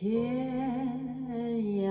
天涯。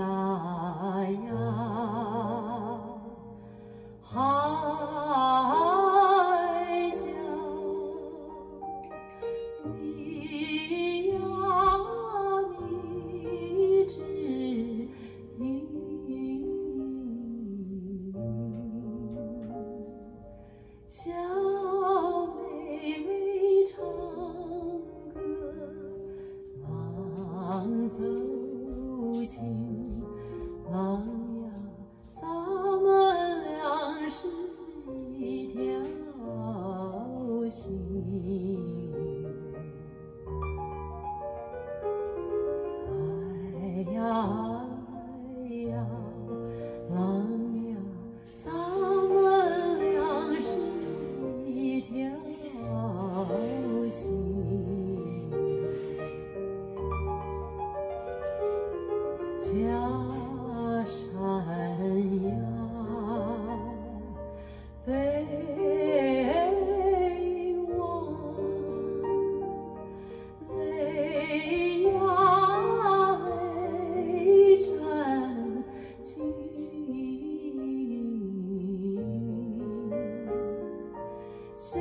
小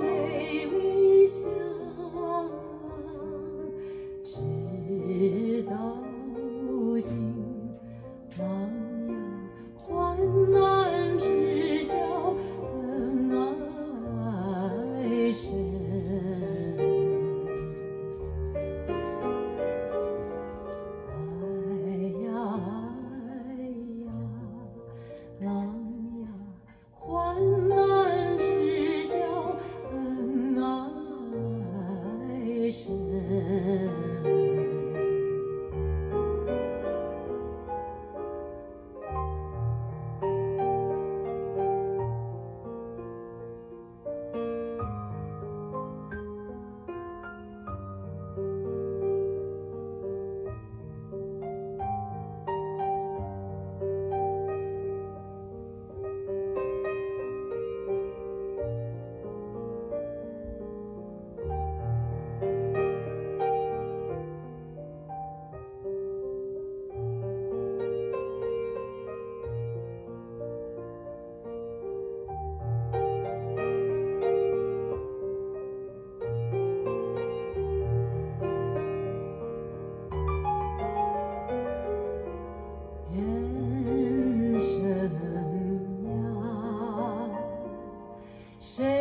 妹妹想直到今郎呀患难之交恩爱深 Jesus. Say